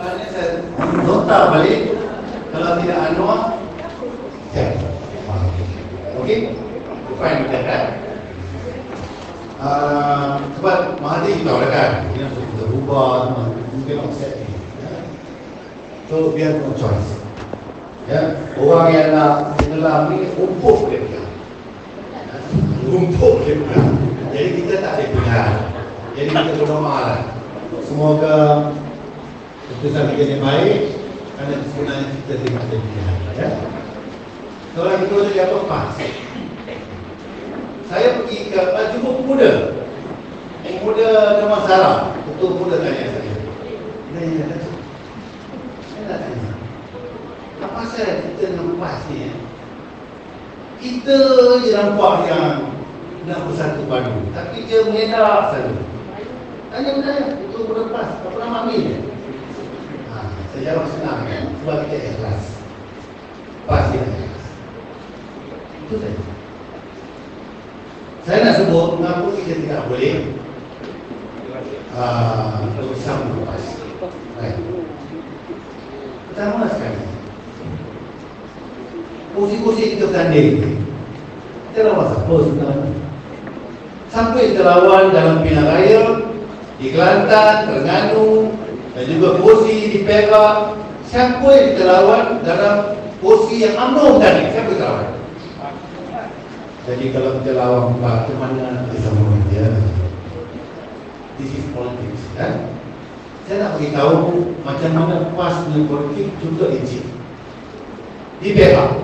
Soalannya saya nota balik. Kalau tidak Anwar Saya Okey? Fine that kan Uh, sebab Mahathir kita lah kan Dia nak kita rubah Mungkin nak set. Ni. So biar no choice. Ya. Orang yang nak tenggelam ni Rumput dia pegang Rumput dia pegang Jadi kita tak boleh pegang Jadi kita berdoa lah Semoga Kita yang baik Kerana sebenarnya kita tidak boleh pegang ya. Soalan kedua tadi apa? Pas. Saya pergi ke jumpa pemuda. Pemuda nama Sarah betul pemuda tanya saya. Ya, ya, saya nak tanya. Apa saya kita nampak ni ya? kita je nampak yang nak bersatu padu tapi dia mengelak saja. Tanya benda ya betul pemuda pas apa nama ni ha, saya jawab senang sebab kita ikhlas pas dia itu saja saya nak sebut mengapa kita tidak boleh uh, bersama lepas. Baik. Pertama sekali, kursi-kursi kita tanding kita lawan siapa sebenarnya? Yang kita lawan dalam pilihan raya, di Kelantan, Terengganu, dan juga kursi di Perak, siapa yang kita lawan dalam kursi yang UMNO tadi? Siapa kita lawan? Jadi kalau kita lawan muka ke mana kita sama dia. This is politics, kan? Saya nak beritahu macam mana PAS dengan politik juga ejek. Di Perak,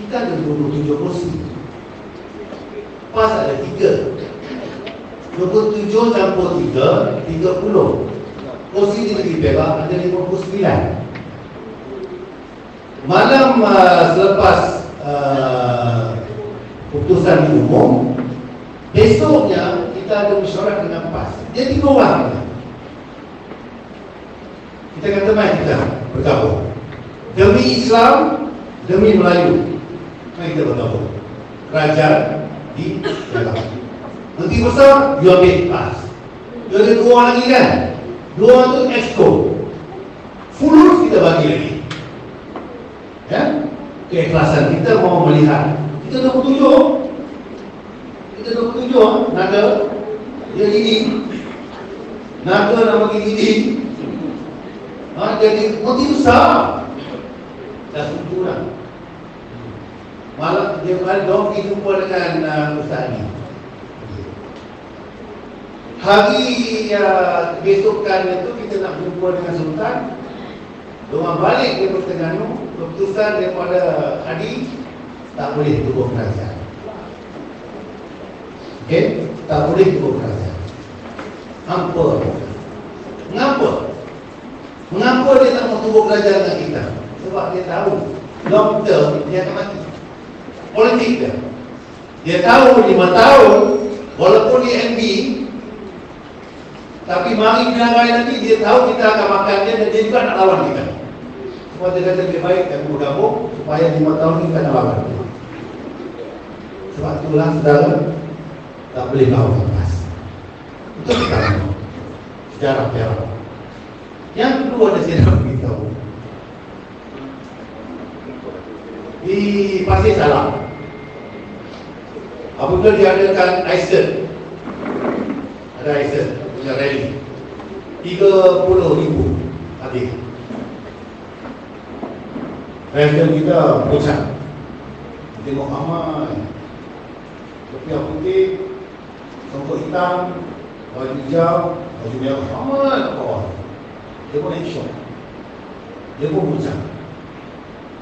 kita ada 27 kursi. PAS ada 3. 27 campur 3, 30. Kursi di Perak ada 59. Malam uh, selepas uh, keputusan di umum besoknya kita ada mesyuarat dengan PAS. Dia tiga orang. Kita kata mai kita bergabung. Demi Islam demi Melayu mai kita bergabung. Kerajaan di dalam nanti besar you ambil PAS. You ada dua orang lagi kan dua tu exco. Fulus kita bagi lagi. Ya? Keikhlasan kita mau melihat. Kita 27 Kita 27 Naga. Dia gini Naga nama gini ha, Jadi Mesti besar Dah setuju lah. Malam dia kemarin Dia pergi jumpa dengan uh, Ustaz ni Hari uh, Besokan itu Kita nak jumpa dengan Sultan Diorang balik daripada Terengganu Keputusan daripada Hadi tak boleh tubuh kerajaan. Okey, tak boleh tubuh kerajaan. Apa? Mengapa? Mengapa dia tak mau tubuh kerajaan dengan kita? Sebab dia tahu long term dia akan mati. Politik dia. Dia tahu lima tahun walaupun dia MB tapi mari pilihan raya nanti dia tahu kita akan makan dia dan dia juga nak lawan kita. Sebab dia kata lebih baik dan bergabung supaya lima tahun kita nak lawan. Sebab itulah saudara Tak boleh bawa lepas. Itu kita Sejarah Perak Yang kedua ada nak beritahu. Di Pasir Salam Apabila diadakan ISET Ada ISET Punya rally. 30 ribu Habis. Presiden kita pusat Tengok aman Kopiah putih Songkok hitam Baju hijau Baju merah. Amat bawah Dia pun action Dia pun bucang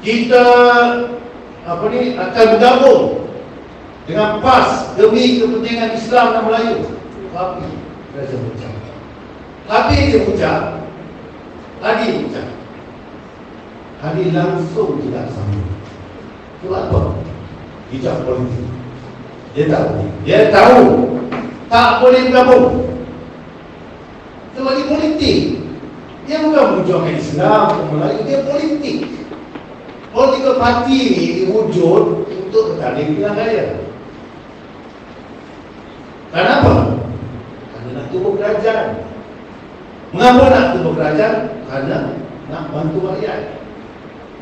Kita Apa ni Akan bergabung Dengan PAS Demi kepentingan Islam dan Melayu. Tapi Rasa bucang Tapi dia bucang Lagi bucang Hari langsung tidak sambung Sebab apa? Hijab politik dia boleh. Dia tahu tak boleh bergabung. Sebab dia politik. Dia bukan memperjuangkan Islam Melayu, dia politik. Political party ini diwujud untuk bertanding pilihan raya. Kenapa? Tubuh kerajaan. Mengapa nak tubuh kerajaan? kerana nak bantu rakyat.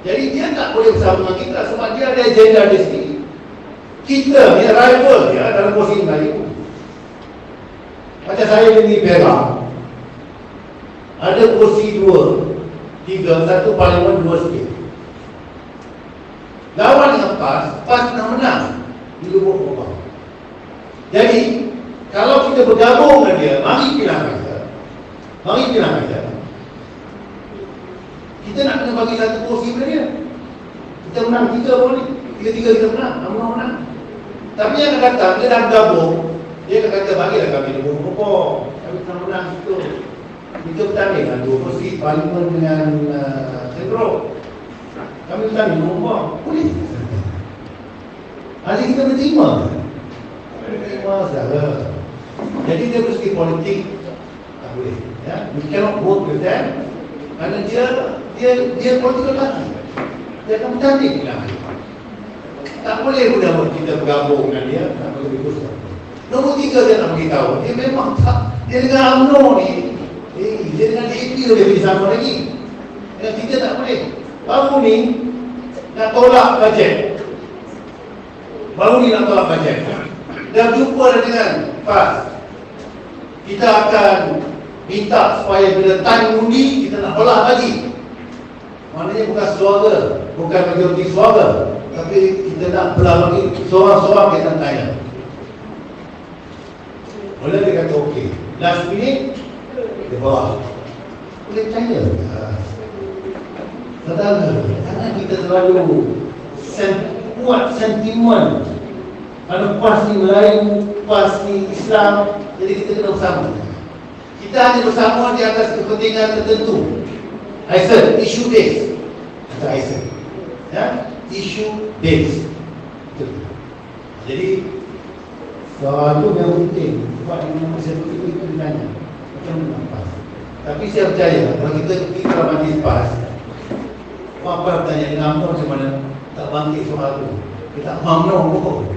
Jadi dia tak boleh bersama dengan kita sebab dia ada agenda dia sendiri. Kita ni rival dia dalam posisi Melayu. Macam saya ini Perak. Ada kursi dua, tiga, satu parlimen, dua sikit. Lawan dengan PAS, PAS nak menang. Di lubuk. Jadi, kalau kita bergabung dengan dia, mari pilih kita. Mari pilih kita. Kita nak kena bagi satu kursi kepada dia. Kita menang tiga boleh. Tiga-tiga kita menang. Menang menang. Tapi yang akan datang, dia dah bergabung. Dia akan kata, bagilah kami lubuk rokok. Kami tak menang situ. Kita bertanding dengan dua kursi parlimen dengan uh, Sentro. Kami bertanding lubuk rokok. Boleh. Hari kita berterima. Berterima saudara. Jadi dia mesti politik tak boleh. Ya, we cannot work with them. Kerana dia dia dia political party. Dia akan bertanding dengan Tak boleh mudah kita bergabung dengan dia, tak boleh bergabung. Nombor tiga dia nak beritahu, dia memang tak, dia dengan UMNO ni, eh, dia dengan DAP dia boleh sama lagi. Dengan kita tak boleh. Baru ni, nak tolak bajet. Baru ni nak tolak bajet. Dah jumpa dengan PAS. Kita akan minta supaya bila time undi, kita nak tolak lagi. Maknanya bukan suara, bukan majoriti suara. Tapi kita nak belah lagi, seorang-seorang kita tanya. Mula dia kata okey. Last minute dia bawa. Boleh. Saudara, jangan kita terlalu sen, kuat sentimen Kalau PAS ni Melayu, PAS ni Islam Jadi kita kena bersama. Kita hanya bersama di atas kepentingan tertentu. Said, issue based Kata said ya? Issue based Jadi Soal itu yang penting. Sebab yang masa itu itu ditanya Macam mana PAS? Tapi saya percaya Kalau kita pergi ke majlis PAS Apa bertanya dengan UMNO macam mana? Tak bangkit soal itu Kita tak UMNO pun